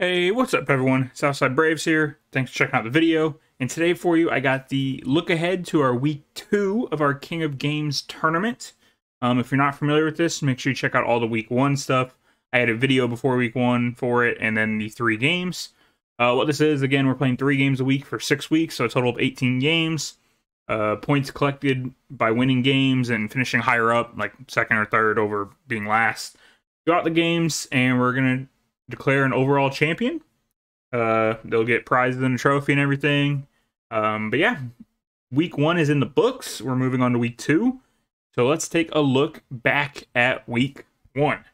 Hey, what's up everyone? Southside Braves here. Thanks for checking out the video. And today for you, I got the look ahead to our week two of our King of Games tournament. Um, if you're not familiar with this, make sure you check out all the week one stuff. I had a video before week one for it, and then the three games. Uh, what this is, again, we're playing three games a week for six weeks, so a total of 18 games. Uh, points collected by winning games and finishing higher up, like second or third over being last. Throughout the games, and we're going to declare an overall champion. Uh, they'll get prizes and a trophy and everything. Um, but yeah, week one is in the books. We're moving on to week two. So let's take a look back at week one.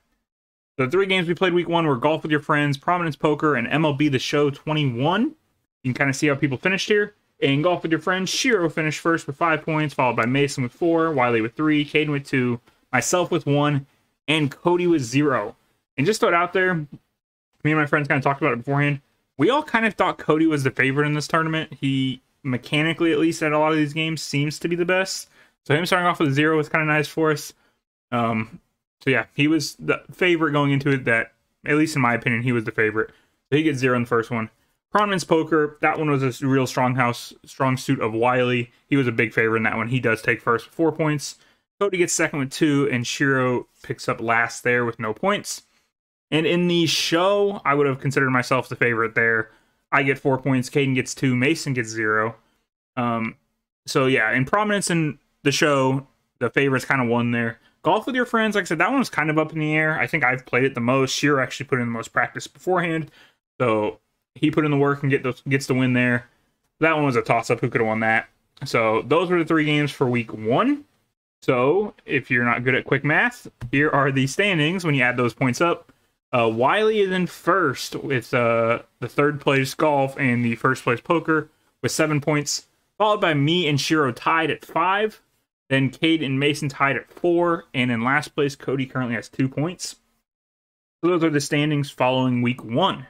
The three games we played week one were Golf with Your Friends, Prominence Poker, and MLB The Show 21. You can kind of see how people finished here. In Golf with Your Friends, Shiro finished first with five points, followed by Mason with four, Wiley with three, Caden with two, myself with one, and Cody with zero. And just throw it out there, me and my friends kind of talked about it beforehand. We all kind of thought Cody was the favorite in this tournament. He mechanically, at least at a lot of these games, seems to be the best. So him starting off with zero was kind of nice for us. Um, so yeah, he was the favorite going into it. That at least in my opinion, he was the favorite. So he gets zero in the first one. Prominence Poker, that one was a real strong house, strong suit of Wiley. He was a big favorite in that one. He does take first with four points. Cody gets second with two, and Shiro picks up last there with no points. And in the show, I would have considered myself the favorite there. I get four points, Caden gets two, Mason gets zero. Um, so yeah, in prominence in the show, the favorites kind of won there. Golf with your friends, like I said, that one was kind of up in the air. I think I've played it the most. Shiro actually put in the most practice beforehand, so he put in the work and get those, gets the win there. That one was a toss up. Who could have won that? So those were the three games for week one. So if you're not good at quick math, here are the standings when you add those points up. Uh, Wiley is in first with uh, the third place golf and the first place poker with seven points, followed by me and Shiro tied at five. Then Cade and Mason tied at four, and in last place, Cody currently has two points. So those are the standings following week one.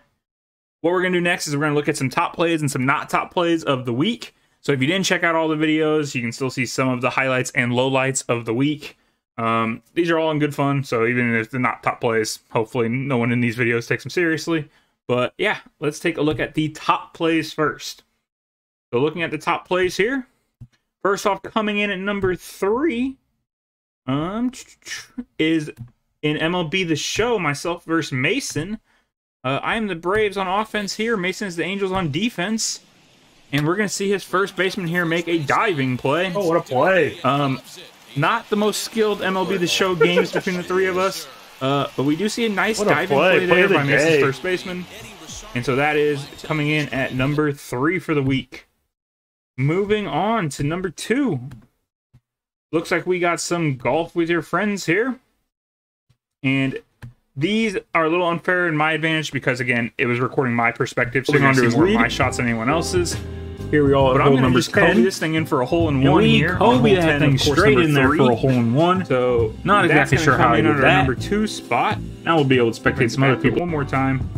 What we're gonna do next is we're gonna look at some top plays and some not top plays of the week. So if you didn't check out all the videos, you can still see some of the highlights and lowlights of the week. Um, these are all in good fun, so even if they're not top plays, hopefully no one in these videos takes them seriously. But yeah, let's take a look at the top plays first. So looking at the top plays here, first off, coming in at number three, um, is in MLB The Show, myself versus Mason. Uh, I am the Braves on offense here. Mason is the Angels on defense. And we're going to see his first baseman here make a diving play. Oh, what a play. Um, not the most skilled MLB The Show games between the three of us, uh, but we do see a nice What a diving play. play, Play there the by Mason's first baseman. And so that is coming in at number three for the week. Moving on to number two. Looks like we got some golf with your friends here. And these are a little unfair in my advantage because, again, it was recording my perspective, so you're going to see more of my shots than anyone else's. Here we all But at I'm hole going to number just Kobe 10. this thing in for a hole in And one we here. Kobe that 10, thing straight in there three. for a hole in one. So Not exactly sure how I did that. Number two spot. Now we'll be able to spectate some other people. one more time.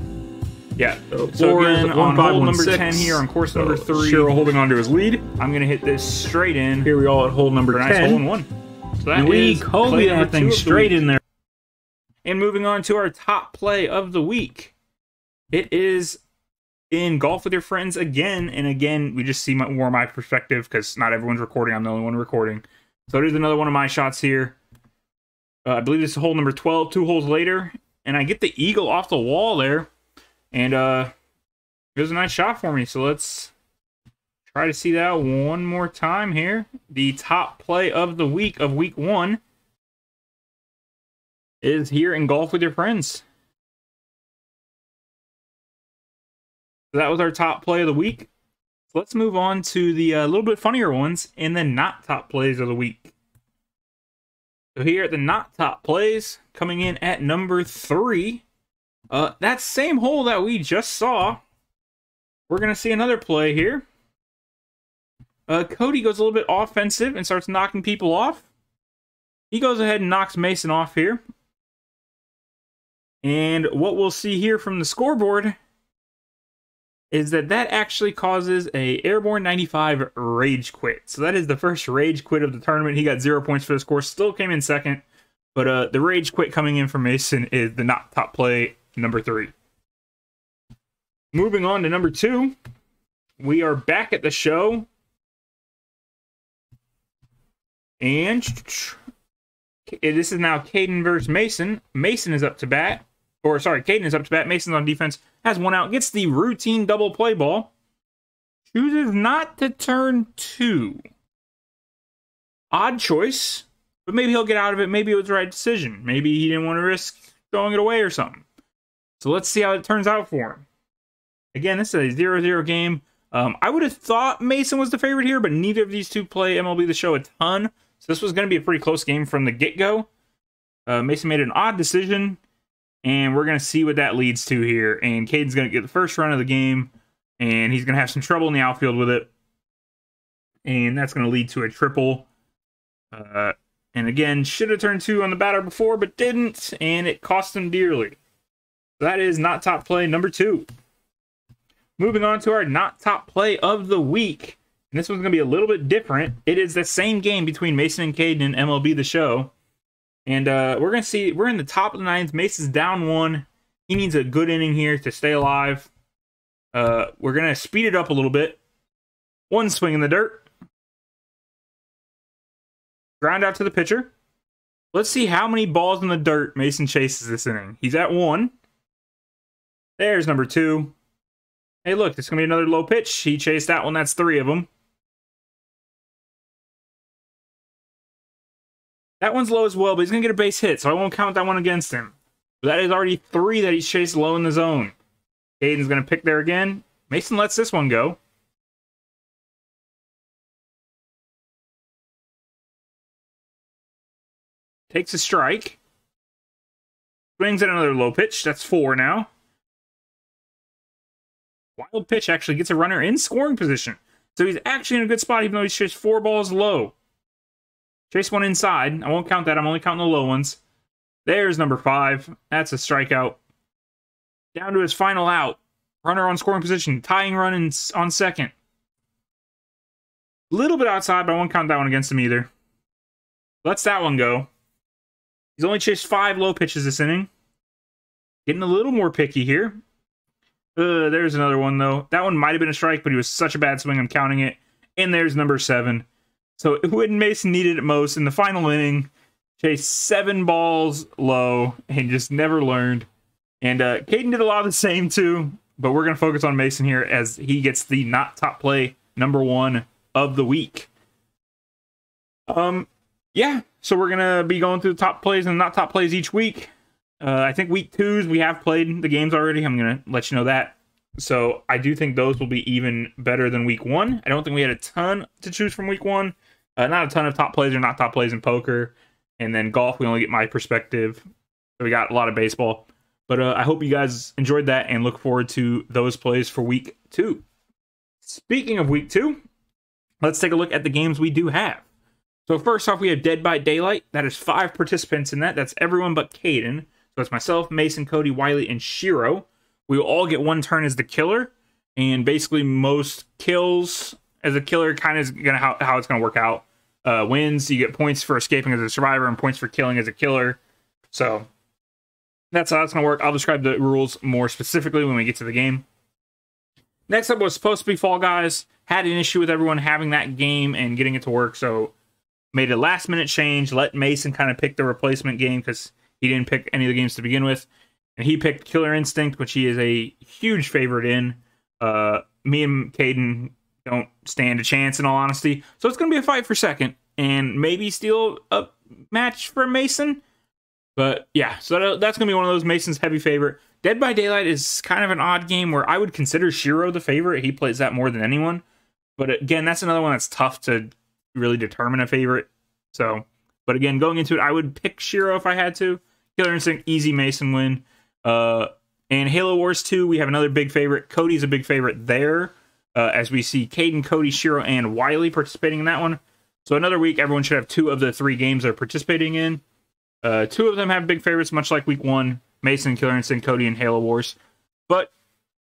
Yeah. So So again, on hole number six. ten here on course So number three, Shiro holding on to his lead. I'm gonna hit this straight in Here we all at hole number for a nice 10. hole in one. So that we Kobe that thing straight in there. And moving on to our top play of the week, it is in golf with your friends again and again. We just see my, more my perspective because not everyone's recording. I'm the only one recording. So there's another one of my shots here. Uh, I believe this is hole number 12, two holes later, and I get the eagle off the wall there, and uh, it was a nice shot for me. So let's try to see that one more time here. The top play of the week of week one is here in golf with your friends. So that was our top play of the week. So let's move on to the uh, little bit funnier ones and the not top plays of the week. So here at the not top plays, coming in at number three, uh, that same hole that we just saw, we're gonna see another play here. Uh, Cody goes a little bit offensive and starts knocking people off. He goes ahead and knocks Mason off here. And what we'll see here from the scoreboard is that that actually causes a airborne 95 rage quit. So that is the first rage quit of the tournament. He got zero points for this course, still came in second. But uh, the rage quit coming in from Mason is the not top play number three. Moving on to number two, we are back at the show. And this is now Caden versus Mason. Mason is up to bat. Or, sorry, Caden is up to bat. Mason's on defense. Has one out. Gets the routine double play ball. Chooses not to turn two. Odd choice, but maybe he'll get out of it. Maybe it was the right decision. Maybe he didn't want to risk throwing it away or something. So let's see how it turns out for him. Again, this is a 0 0 game. Um, I would have thought Mason was the favorite here, but neither of these two play MLB The Show a ton. So this was going to be a pretty close game from the get go. Uh, Mason made an odd decision, and we're going to see what that leads to here. And Caden's going to get the first run of the game, and he's going to have some trouble in the outfield with it. And that's going to lead to a triple. Uh, and again, should have turned two on the batter before, but didn't, and it cost him dearly. That is not top play number two. Moving on to our not top play of the week. And this one's going to be a little bit different. It is the same game between Mason and Caden in MLB The Show. And uh, we're going to see, we're in the top of the ninth. Mason's down one. He needs a good inning here to stay alive. Uh, we're going to speed it up a little bit. One swing in the dirt. Ground out to the pitcher. Let's see how many balls in the dirt Mason chases this inning. He's at one. There's number two. Hey, look, there's going to be another low pitch. He chased that one. That's three of them. That one's low as well, but he's going to get a base hit, so I won't count that one against him. That is already three that he's chased low in the zone. Caden's going to pick there again. Mason lets this one go. Takes a strike. Swings at another low pitch. That's four now. Wild pitch actually gets a runner in scoring position. So he's actually in a good spot, even though he's chased four balls low. Chase one inside. I won't count that. I'm only counting the low ones. There's number five. That's a strikeout. Down to his final out. Runner on scoring position. Tying run in, on second. A Little bit outside, but I won't count that one against him either. Let's that one go. He's only chased five low pitches this inning. Getting a little more picky here. Uh, there's another one though. That one might have been a strike, but he was such a bad swing. I'm counting it. And there's number seven. So when Mason needed it most in the final inning, chased seven balls low and just never learned. And uh, Caden did a lot of the same too. But we're gonna focus on Mason here as he gets the not top play number one of the week. Um, yeah. So we're gonna be going through the top plays and not top plays each week. Uh, I think week twos we have played the games already. I'm gonna let you know that. So I do think those will be even better than week one. I don't think we had a ton to choose from week one. Uh, not a ton of top plays or not top plays in poker, and then golf we only get my perspective. So we got a lot of baseball. But uh, I hope you guys enjoyed that and look forward to those plays for week two. Speaking of week two, let's take a look at the games we do have. So first off, we have Dead by Daylight. That is five participants in that. That's everyone but Caden. So it's myself, Mason, Cody, Wiley, and Shiro. We will all get one turn as the killer, and basically most kills as a killer kind of is gonna how, how it's gonna work out. Uh, wins, you get points for escaping as a survivor and points for killing as a killer. So that's how it's gonna work. I'll describe the rules more specifically when we get to the game. Next up was supposed to be Fall Guys. Had an issue with everyone having that game and getting it to work, so made a last minute change. Let Mason kind of pick the replacement game because he didn't pick any of the games to begin with, and he picked Killer Instinct, which he is a huge favorite in. Uh, me and Caden don't stand a chance, in all honesty. So it's going to be a fight for second, and maybe steal a match for Mason. But yeah, so that's going to be one of those Mason's heavy favorite. Dead by Daylight is kind of an odd game where I would consider Shiro the favorite. He plays that more than anyone. But again, that's another one that's tough to really determine a favorite. So, but again, going into it, I would pick Shiro if I had to. Killer Instinct, easy Mason win. Uh, and Halo Wars 2, we have another big favorite. Cody's a big favorite there, uh, as we see Caden, Cody, Shiro, and Wiley participating in that one. So another week, everyone should have two of the three games they're participating in. Uh, two of them have big favorites, much like week one Mason, Killer Instinct, Cody, and Halo Wars. But,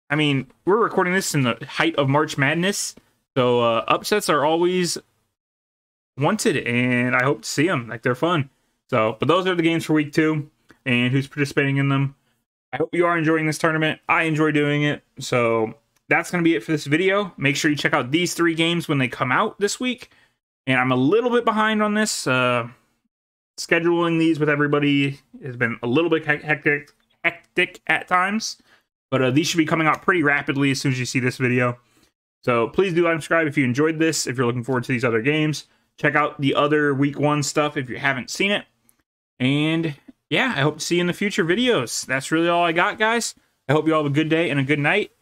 I mean, we're recording this in the height of March Madness. So uh, upsets are always wanted, and I hope to see them. Like, they're fun. So, but those are the games for week two and who's participating in them. I hope you are enjoying this tournament. I enjoy doing it. So that's going to be it for this video. Make sure you check out these three games when they come out this week. And I'm a little bit behind on this. Uh, scheduling these with everybody has been a little bit hectic, hectic at times. But uh, these should be coming out pretty rapidly as soon as you see this video. So please do like subscribe if you enjoyed this, if you're looking forward to these other games. Check out the other week one stuff if you haven't seen it. And yeah, I hope to see you in the future videos. That's really all I got, guys. I hope you all have a good day and a good night,